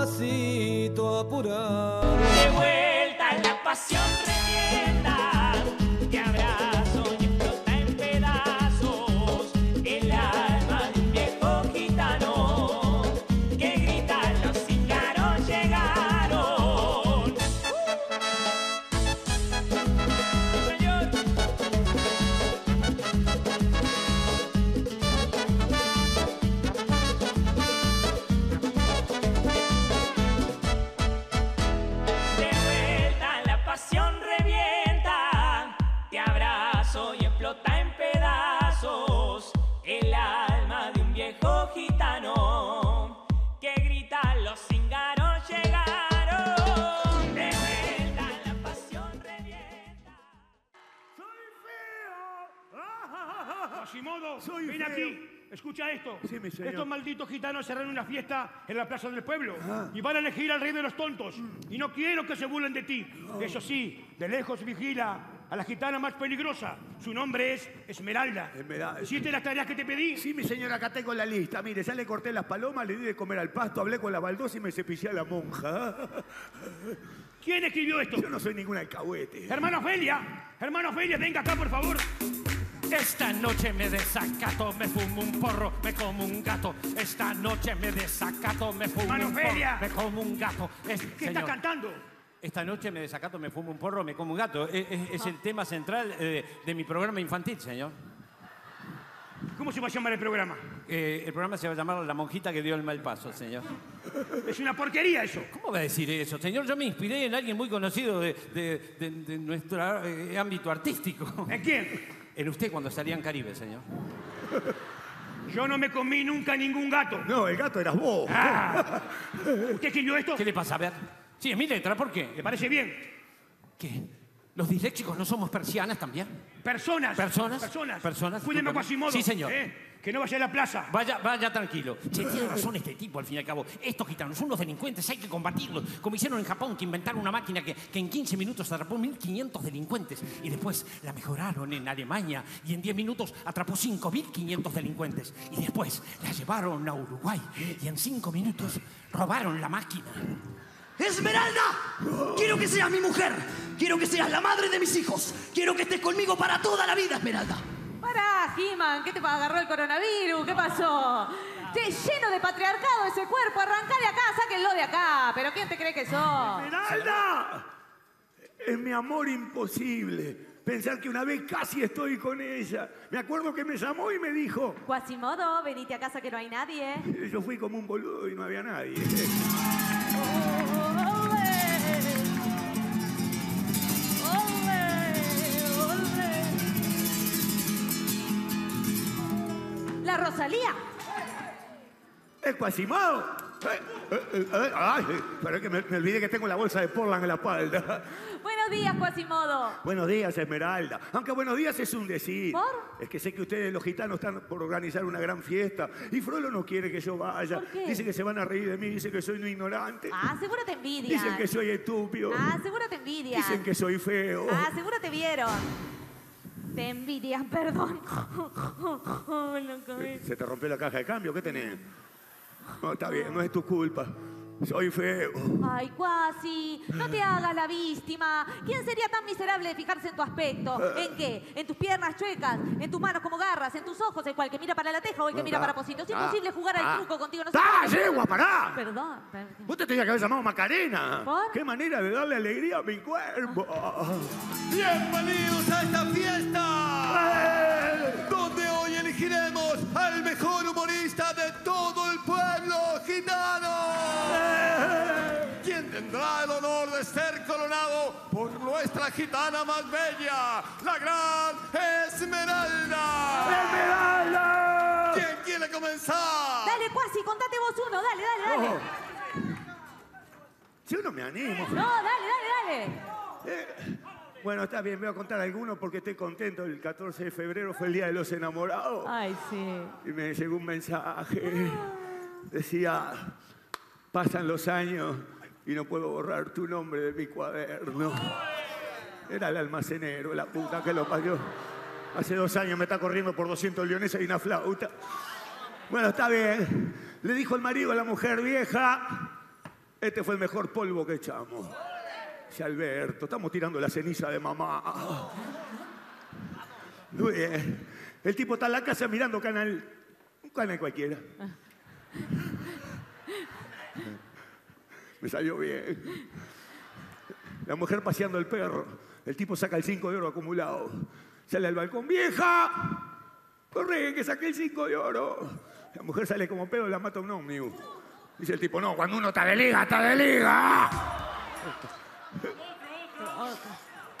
pasito apurado. Escucha esto. Sí, mi señor. Estos malditos gitanos cerraron una fiesta en la plaza del pueblo y van a elegir al rey de los tontos. Y no quiero que se burlen de ti. Eso sí, de lejos vigila a la gitana más peligrosa. Su nombre es Esmeralda. Esmeralda. ¿Hiciste las tareas que te pedí? Sí, mi señora, acá tengo la lista. Mire, ya le corté las palomas, le di de comer al pasto, hablé con la baldosa y me cepillé a la monja. ¿Quién escribió esto? Yo no soy ningún alcahuete. Hermano Ofelia, hermano Ofelia, venga acá, por favor. Esta noche me desacato, me fumo un porro, me como un gato. Esta noche me desacato, me fumo Mano un porro, feria. me como un gato. Es- ¿Qué señor, estás cantando? Esta noche me desacato, me fumo un porro, me como un gato. Es, es- es el tema central eh, de mi programa infantil, señor. ¿Cómo se va a llamar el programa? Eh, el programa se va a llamar La monjita que dio el mal paso, señor. Es una porquería eso. ¿Cómo va a decir eso, señor? Yo me inspiré en alguien muy conocido de, de- de- de nuestro eh, ámbito artístico. ¿En quién? En usted cuando salía en Caribe, señor. Yo no me comí nunca ningún gato. No, el gato eras vos. Ah. ¿Usted escribió esto? ¿Qué le pasa? A ver. Sí, es mi letra, ¿por ¿Le qué? parece bien? ¿Qué? ¿Los disléxicos no somos persianas también? Personas. ¿Personas? Personas. Personas, Cuídeme. Quasimodo. Sí, señor. ¿eh? Que no vaya a la plaza. Vaya, vaya tranquilo. Che, tiene razón este tipo, al fin y al cabo. Estos gitanos son unos delincuentes, hay que combatirlos. Como hicieron en Japón, que inventaron una máquina que, que en 15 minutos atrapó 1.500 delincuentes. Y después la mejoraron en Alemania y en 10 minutos atrapó 5.500 delincuentes. Y después la llevaron a Uruguay y en 5 minutos robaron la máquina. ¡Esmeralda! Quiero que seas mi mujer. Quiero que seas la madre de mis hijos. Quiero que estés conmigo para toda la vida, Esmeralda. Pará, He-Man, ¿qué te agarró el coronavirus? ¿Qué pasó? Che, lleno de patriarcado ese cuerpo, arrancá de acá, sáquenlo de acá. ¿Pero quién te cree que sos? ¡Esmeralda! Es mi amor imposible. Pensar que una vez casi estoy con ella. Me acuerdo que me llamó y me dijo. Quasimodo, venite a casa que no hay nadie. Yo fui como un boludo y no había nadie. La Rosalía. ¿Es Quasimodo? Eh, eh, eh, ay, que me, me olvidé que tengo la bolsa de Portland en la espalda. Buenos días, Quasimodo. Buenos días, Esmeralda. Aunque buenos días es un decir. ¿Por? Es que sé que ustedes, los gitanos, están por organizar una gran fiesta. Y Frollo no quiere que yo vaya. ¿Por qué? Dice que se van a reír de mí, dice que soy un ignorante. Ah, seguro te envidian. Dicen que soy estúpido. Ah, seguro te envidian. Dicen que soy feo. Ah, seguro te vieron. Te envidian, perdón. ¿Se te rompió la caja de cambio? ¿Qué tenés? No, está bien, no es tu culpa. Soy feo. Ay, Cuasi, no te hagas la víctima. ¿Quién sería tan miserable de fijarse en tu aspecto? ¿En qué? ¿En tus piernas chuecas? ¿En tus manos como garras? ¿En tus ojos? ¿El cual que mira para la teja o el que mira para Posito? Es Ah, imposible jugar al ah. truco contigo. No sé ¡Ah, yegua, pará! Perdón, perdón. Vos te tenías que haber llamado Macarena. ¿Por? ¡Qué manera de darle alegría a mi cuerpo! Bienvenidos a esta fiesta, nuestra gitana más bella, la gran Esmeralda. ¡Esmeralda! ¿Quién quiere comenzar? Dale, Cuasi, contate vos uno. Dale, dale, dale. Yo no me animo. No, dale, dale, dale. Eh, bueno, está bien, voy a contar algunos porque estoy contento. El 14 de febrero fue el Día de los Enamorados. Ay, sí. Y me llegó un mensaje. Decía, pasan los años y no puedo borrar tu nombre de mi cuaderno. Era el almacenero, la puta que lo parió. Hace dos años me está corriendo por 200 leones y una flauta. Bueno, está bien. Le dijo el marido a la mujer vieja, Este fue el mejor polvo que echamos. Dice Alberto, estamos tirando la ceniza de mamá. Muy bien. El tipo está en la casa mirando canal, un canal cualquiera. Me salió bien. La mujer paseando el perro. El tipo saca el 5 de oro acumulado. Sale al balcón. ¡Vieja! ¡Corre, que saqué el 5 de oro! La mujer sale como pedo y la mata un ómnibus. Dice el tipo, no, cuando uno está de liga, está de liga.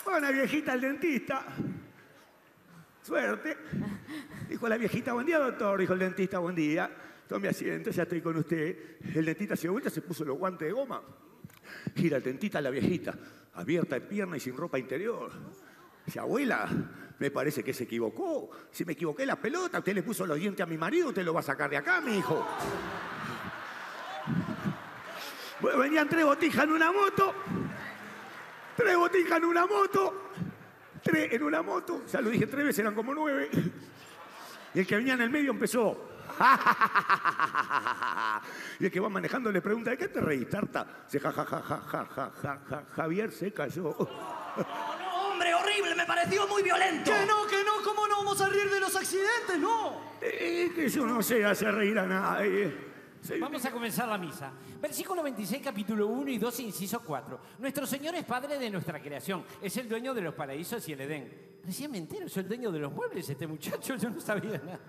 Una viejita al dentista. Suerte. Dijo la viejita, buen día, doctor. Dijo el dentista, buen día. Tome asiento, ya estoy con usted. El dentista se vuelta, se puso los guantes de goma. Gira el dentista a la viejita, abierta de pierna y sin ropa interior. Dice, abuela, me parece que se equivocó. Si me equivoqué la pelota, usted le puso los dientes a mi marido, usted lo va a sacar de acá, mi hijo. Venían tres botijas en una moto. Tres botijas en una moto. Tres en una moto. Ya lo dije tres veces, eran como nueve. Y el que venía en el medio empezó. y el que va manejando le pregunta, ¿de qué te reís, tarta? Se ja, ja, ja, ja, ja, ja, ja, ja Javier se cayó. No no hombre, horrible, me pareció muy violento. Que no, que no, ¿cómo no vamos a reír de los accidentes? No. Eh, que yo no sé hacer reír a nadie. Sí. Vamos a comenzar la misa. Versículo 26, capítulo 1 y 2, inciso 4. Nuestro Señor es Padre de nuestra creación, es el dueño de los paraísos y el Edén. Recién me entero, es el dueño de los muebles este muchacho. Yo no sabía nada.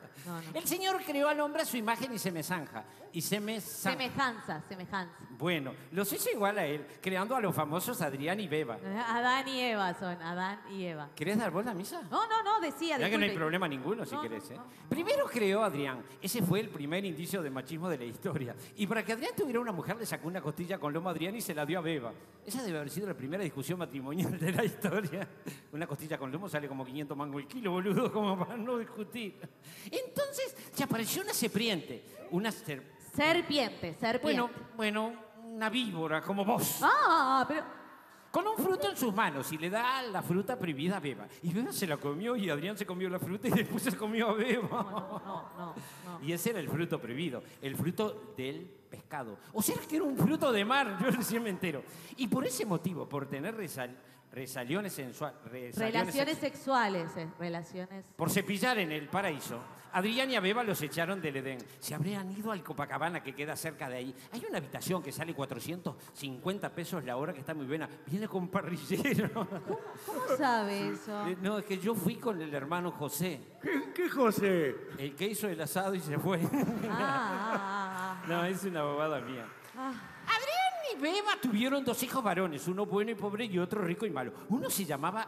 El Señor creó al hombre a su imagen y semejanza. Y semejanza. Semejanza, semejanza. Bueno, los hizo igual a él, creando a los famosos Adrián y Beba. Adán y Eva son, Adán y Eva. ¿Querés dar vos la misa? No, no, no, decía, Ya que no hay problema ninguno si No, querés. ¿eh? no. Primero creó a Adrián. Ese fue el primer indicio de machismo de la historia. Y para que Adrián tuviera una mujer, le sacó una costilla con lomo a Adrián y se la dio a Beba. Esa debe haber sido la primera discusión matrimonial de la historia. Una costilla con lomo sale como 500 mangos el kilo, boludo, como para no discutir. Entonces se apareció una serpiente. Una ser- Serpiente, serpiente. Bueno, bueno, una víbora como vos. Ah, pero. Con un fruto en sus manos y le da la fruta prohibida a Beba. Y Beba se la comió y Adrián se comió la fruta y después se comió a Beba. No, no, no. Y ese era el fruto prohibido, el fruto del pescado. O sea que era un fruto de mar, yo recién me entero. Y por ese motivo, por tener resaliones sensuales, Relaciones sexuales, eh, relaciones. por cepillar en el paraíso, Adrián y a Beba los echaron del Edén. Se habrían ido al Copacabana, que queda cerca de ahí. Hay una habitación que sale 450 pesos la hora, que está muy buena. Viene con parrillero. ¿Cómo sabe eso? Eh, No, es que yo fui con el hermano José, ¿Qué, qué José? el que hizo el asado y se fue. Ah, ah, No, es una bobada mía. ah, y Beba tuvieron dos hijos varones, uno bueno y pobre y otro rico y malo. Uno se llamaba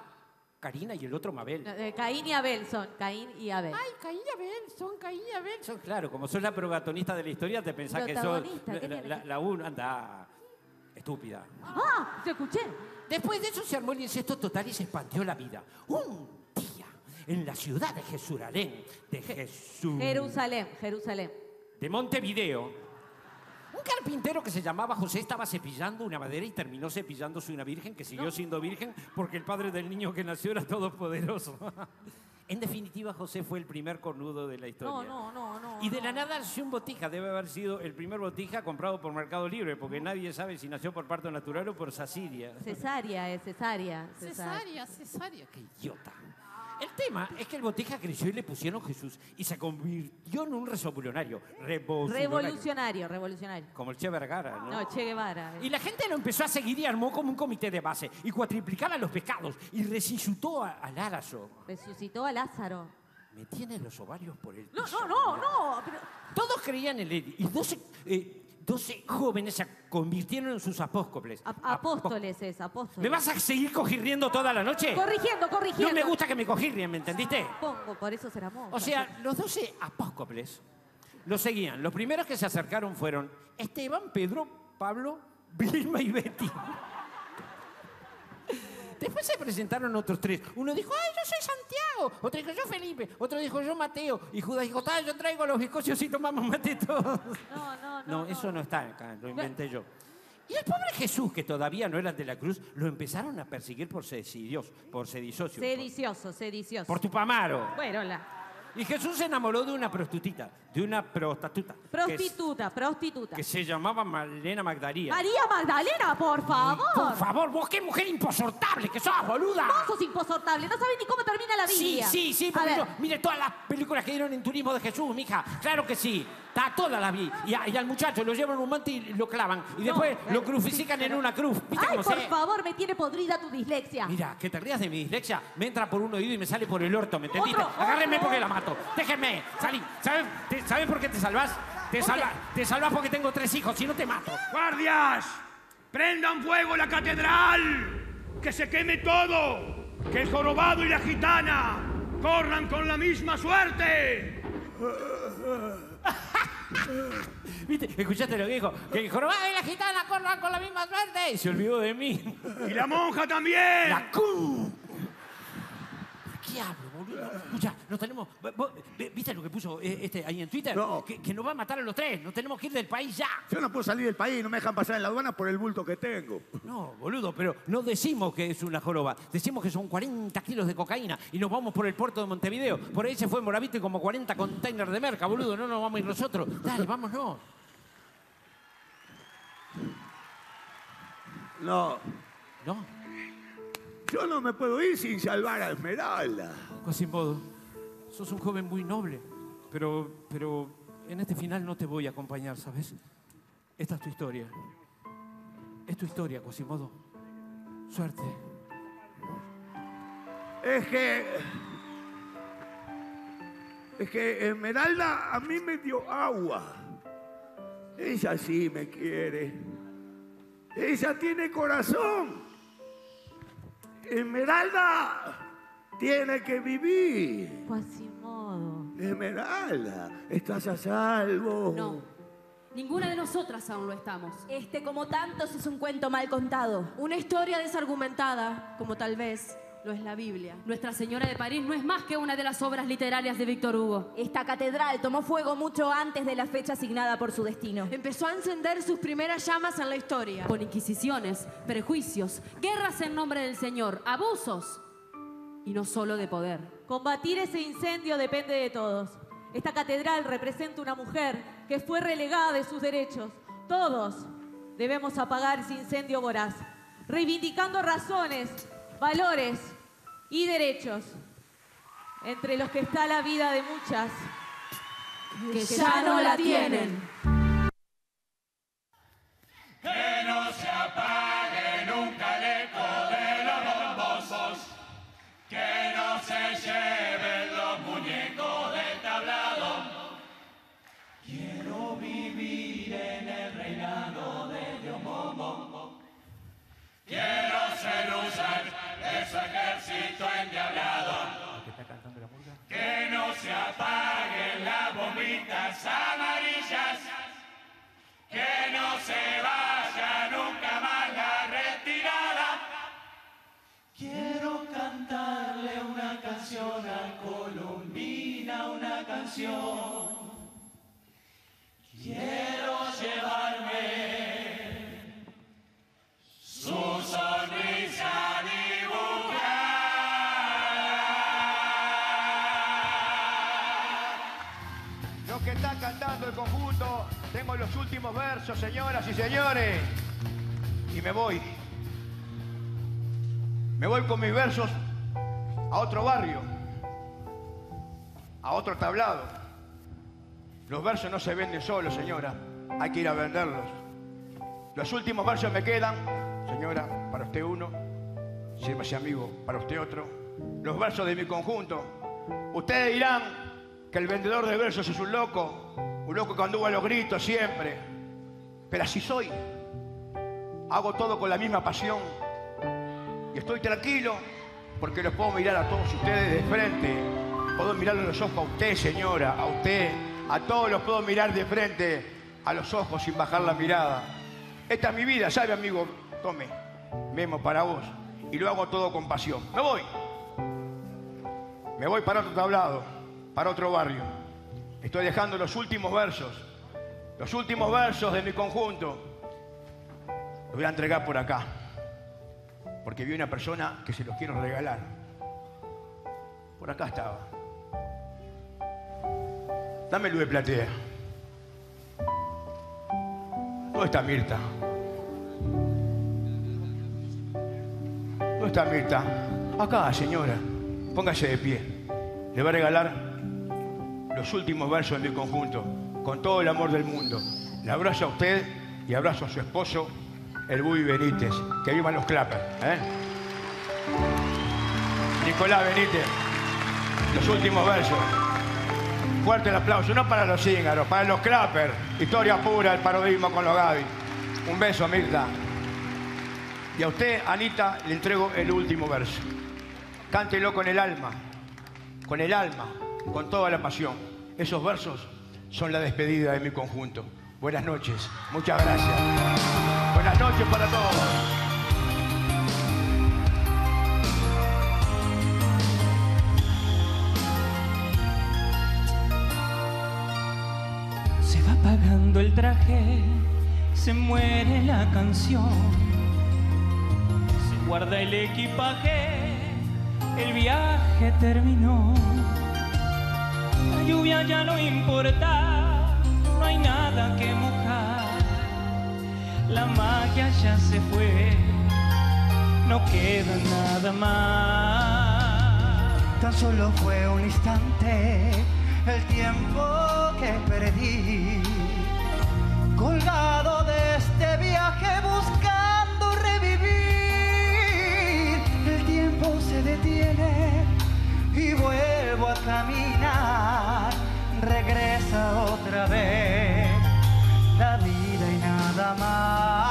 Karina y el otro Mabel. Eh, Caín y Abel son, Caín y Abel. Ay, Caín y Abel, son Caín y Abel. Son, claro, como sos la protagonista de la historia, te pensás que sos Protagonista, ¿qué la, la, la uno. Anda, estúpida. Ah, te escuché. Después de eso se armó el incesto total y se expandió la vida. Un día, en la ciudad de Jesuralén, de Jesús. Jerusalén, Jerusalén. de Montevideo, carpintero que se llamaba José estaba cepillando una madera y terminó cepillándose una virgen que siguió siendo virgen porque el padre del niño que nació era todopoderoso. en definitiva, José fue el primer cornudo de la No, historia. no, no, no. Y de la no. nada nació un botija, debe haber sido el primer botija comprado por Mercado Libre, porque nadie sabe si nació por parto natural o por Saciria. Cesárea es cesárea. Cesárea, cesárea, qué idiota. El tema es que el botija creció y le pusieron Jesús y se convirtió en un revolucionario. Revolucionario. Revolucionario. Como el Che Vergara, ¿no? No, Che Guevara. Y la gente lo empezó a seguir y armó como un comité de base y cuatriplicaba los pecados y resucitó a, a Lázaro. Resucitó a Lázaro. Me tiene los ovarios por el No, piso, no, no, mira. no. pero- Todos creían en él y 12, eh, 12 jóvenes se convirtieron en sus apóstoles. Apóstoles es, apóstoles. ¿Me vas a seguir cogirriendo toda la noche? Corrigiendo, corrigiendo. No me gusta que me cogirrien, ¿me entendiste? Pongo, por eso será monja. O sea, los 12 apóstoles lo seguían. Los primeros que se acercaron fueron Esteban, Pedro, Pablo, Vilma y Betty. Después se presentaron otros tres. Uno dijo, ay, yo soy Santiago. Otro dijo, yo Felipe. Otro dijo, yo Mateo. Y Judas dijo, "Ta, yo traigo los bizcochos y tomamos mate todos. No, no, no. No, eso no está acá, lo inventé yo. Y el pobre Jesús, que todavía no era de la cruz, lo empezaron a perseguir por sedicioso, por sedicioso. Sedicioso, sedicioso. Por Tupamaro. Bueno, la. Y Jesús se enamoró de una prostituta, de una prostituta. que Prostituta, prostituta. Que, se llamaba Malena Magdalena. María Magdalena, por favor. Por favor, vos qué mujer imposortable que sos, boluda. Vos sos imposortable, no sabés ni cómo termina la Sí, Biblia. sí, sí, A porque yo- mire todas las películas que dieron en turismo de Jesús, mija. Claro que sí. Está, todas las vi. Y, a- y al muchacho lo llevan un monte y lo clavan. Y después lo crucifican sí, en una cruz. ¿Viste Ay, cómo por se- favor, me tiene podrida tu dislexia. Mira, que te rías de mi dislexia, me entra por un oído y me sale por el orto, ¿me entendiste? Otro, Agárrenme otro. porque la mato. Déjenme, salí. ¿Sabes, te- ¿sabes por qué te salvas? Te ¿Por salvas, te salvas porque tengo tres hijos, si no te mato. ¡Guardias! ¡Prendan fuego la catedral! ¡Que se queme todo! ¡Que el jorobado y la gitana corran con la misma suerte! ¿Viste? ¿Escuchaste lo que dijo? Que el jorobado y la gitana corran con la misma suerte. Y se olvidó de mí. ¡Y la monja también! La cu. ¿Qué hablo, boludo? Escucha, nos tenemos. vos- ¿Viste lo que puso eh, este ahí en Twitter? No. Que, que nos va a matar a los tres. Nos tenemos que ir del país ya. Yo no puedo salir del país, no me dejan pasar en la aduana por el bulto que tengo. No, boludo, pero no decimos que es una joroba. Decimos que son 40 kilos de cocaína y nos vamos por el puerto de Montevideo. Por ahí se fue Moravito y como 40 containers de merca, boludo. No nos vamos a ir nosotros. Dale, vámonos. No, No, yo no me puedo ir sin salvar a Esmeralda. Quasimodo, sos un joven muy noble. Pero, pero en este final no te voy a acompañar, ¿sabes? Esta es tu historia. Es tu historia, Quasimodo. Suerte. Es que. Es que Esmeralda a mí me dio agua. Ella sí me quiere. Ella tiene corazón. Esmeralda tiene que vivir. Quasimodo. Esmeralda, estás a salvo. No. Ninguna de nosotras aún lo estamos. Este, como tantos, es un cuento mal contado. Una historia desargumentada, como tal vez lo es la Biblia. Nuestra Señora de París no es más que una de las obras literarias de Víctor Hugo. Esta catedral tomó fuego mucho antes de la fecha asignada por su destino. Empezó a encender sus primeras llamas en la historia. Con inquisiciones, prejuicios, guerras en nombre del Señor, abusos. Y no solo de poder. Combatir ese incendio depende de todos. Esta catedral representa una mujer que fue relegada de sus derechos. Todos debemos apagar ese incendio voraz, reivindicando razones, valores y derechos, entre los que está la vida de muchas Que ya no la tienen. A Colombina, una canción. Quiero llevarme su sonrisa dibujada. Lo que está cantando el conjunto, tengo los últimos versos, señoras y señores. Y me voy. Me voy con mis versos a otro barrio, a otro tablado. Los versos no se venden solos, señora. Hay que ir a venderlos. Los últimos versos me quedan, señora, para usted uno, sírvase amigo, para usted otro. Los versos de mi conjunto. Ustedes dirán que el vendedor de versos es un loco, un loco que anduvo a los gritos siempre. Pero así soy. Hago todo con la misma pasión. Y estoy tranquilo porque los puedo mirar a todos ustedes de frente. Puedo mirarle los ojos a usted, señora, a usted. A todos los puedo mirar de frente a los ojos sin bajar la mirada. Esta es mi vida, ¿sabe, amigo? Tome, memo para vos. Y lo hago todo con pasión. Me voy. Me voy para otro tablado, para otro barrio. Estoy dejando los últimos versos, los últimos versos de mi conjunto. Los voy a entregar por acá, porque vi una persona que se los quiero regalar. Por acá estaba. Dame luz de platea. ¿Dónde está Mirta? ¿Dónde está Mirta? Acá, señora. Póngase de pie. Le va a regalar los últimos versos de mi conjunto, con todo el amor del mundo. Le abrazo a usted y abrazo a su esposo, el Bubi Benítez. Que vivan los clappers. ¿eh? Nicolás Benítez, los últimos versos. Fuerte el aplauso, no para los cíngaros, para los clappers. Historia pura, el parodismo con los Gaby. Un beso, Mirta. Y a usted, Anita, le entrego el último verso. Cántelo con el alma, con el alma, con toda la pasión. Esos versos son la despedida de mi conjunto. Buenas noches, muchas gracias. Buenas noches para todos. Se va apagando el traje, se muere la canción, se guarda el equipaje, el viaje terminó. La lluvia ya no importa, no hay nada que mojar. La magia ya se fue, no queda nada más. Tan solo fue un instante el tiempo que perdí. Colgado de este viaje buscando revivir. El tiempo se detiene y vuelvo a caminar. Regresa otra vez la y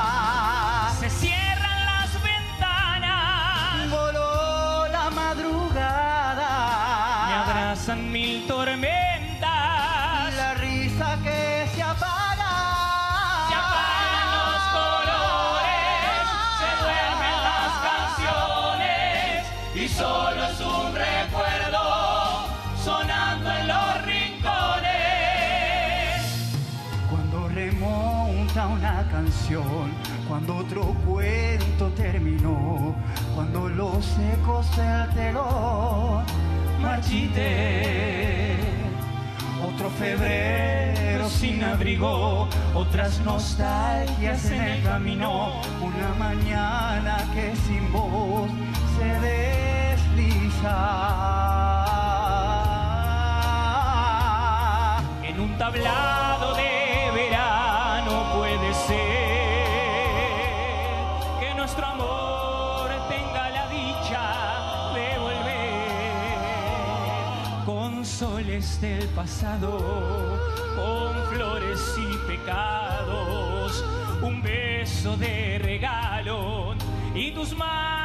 otro cuento terminó, cuando los ecos del telón marchité. Otro febrero sin abrigo, otras nostalgias en el camino, una mañana que sin voz se desliza. En un tablado del pasado, con flores y pecados, un beso de regalo y tus manos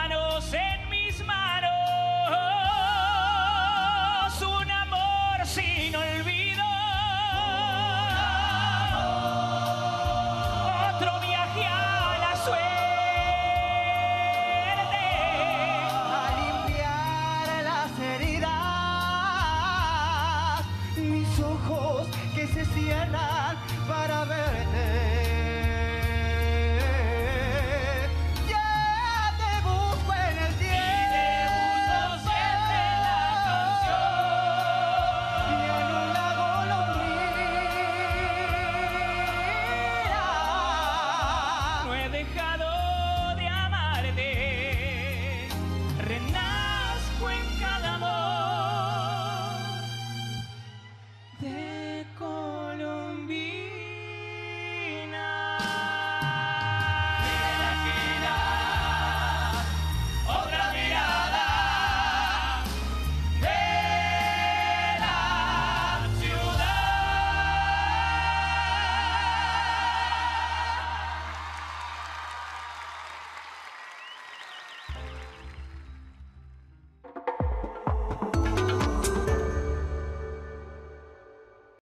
terrenal.